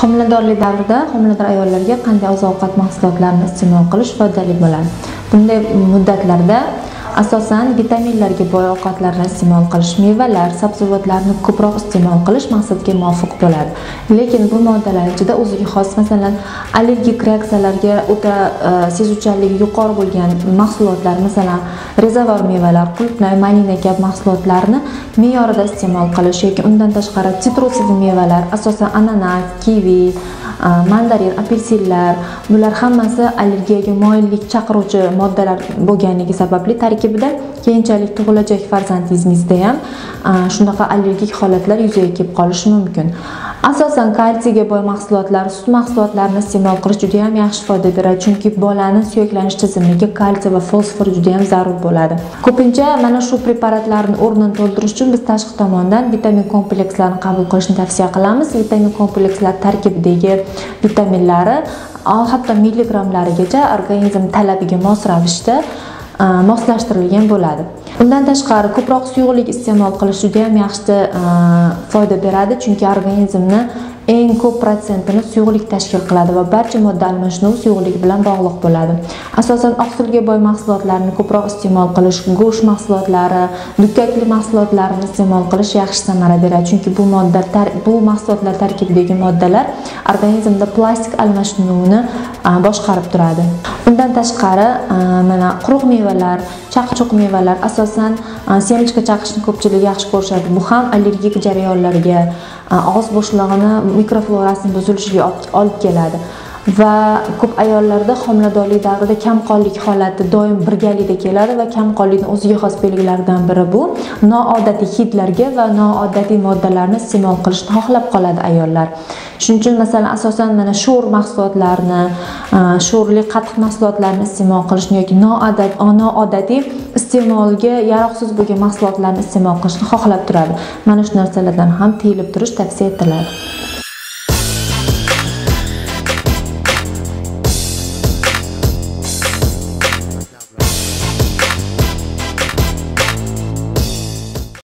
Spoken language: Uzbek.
homiladorlik davrida homilador ayollarga qanday oziq ovqat mahsulotlarini iste'mol qilish foydali bo'ladi? Bunday muddatlarda asosan vitaminlarga boy ovqatlarni iste'mol qilish mevalar sabzavotlarni ko'proq iste'mol qilish maqsadga muvofiq bo'ladi. Lekin bu moddalar ichida o'ziga xos masalan allergik reaksiyalarga o'ta e, sezuvchanligi yuqori bo'lgan mahsulotlar masalan rezavor mevalar qulupnay malina kabi mahsulotlarni me'yorida iste'mol qilish yoki undan tashqari sitrusli mevalar asosan ananas kivi mandarin apelsinlar bular hammasi allergiyaga moyillik chaqiruvchi moddalar bo'lganligi sababli tarkibida keyinchalik tug'ilajak farzandingizda ham shunaqa allergik holatlar yuzaga kelib qolishi mumkin. Asosan kalsiyga boy mahsulotlar sut mahsulotlarini iste'mol qilish juda yam yaxshi foyda beradi chunki bolani suyaklanish tizimiga kalsiy va fosfor juda yam zarur bo'ladi. Ko'pincha mana shu preparatlarni o'rnini to'ldirish uchun biz tashqi tomondan vitamin komplekslarini qabul qilishni tavsiya qilamiz. Vitamin komplekslar tarkibidagi vitaminlari hatto milligrammlarigacha organizm talabiga mos ravishda Э, moslashtirilgan bo'ladi. Undan tashqari ko'proq suyuqlik iste'mol qilish juda ham yaxshi э, foyda beradi chunki organizmni eng ko'p protsentini suyuqlik tashkil qiladi va barcha modda almashinuvi suyuqlik bilan bog'liq bo'ladi. Asosan oqsilga boy mahsulotlarni ko'proq iste'mol qilish go'sht mahsulotlari dukkakli mahsulotlarni iste'mol qilish yaxshi samara beradi. Chunki bu modda bu mahsulotlar tarkibidagi moddalar organizmda plastik almashinuvini boshqarib turadi. Undan tashqari mana quruq mevalar chaqchuq mevalar asosan semechka chaqishni ko'pchilik yaxshi ko'rishadi. Bu ham allergik jarayonlarga og'iz bo'shlig'ini mikroflorasini buzilishiga olib keladi. Va ko'p ayollarda homiladorlik davrida kamqonlik holati doim birgalikda keladi va kamqonlikni o'ziga xos belgilaridan biri bu. Noodatiy hidlarga va noodatiy moddalarni iste'mol qilishni xohlab qoladi ayollar. Shuning uchun masalan asosan mana sho'r mahsulotlarni sho'rli qatiq mahsulotlarni iste'mol qilishni yoki noodatiy iste'molga yaroqsiz bo'lgan mahsulotlarni iste'mol qilishni xohlab turadi. Mana shu narsalardan ham tiyilib turish tavsiya etiladi.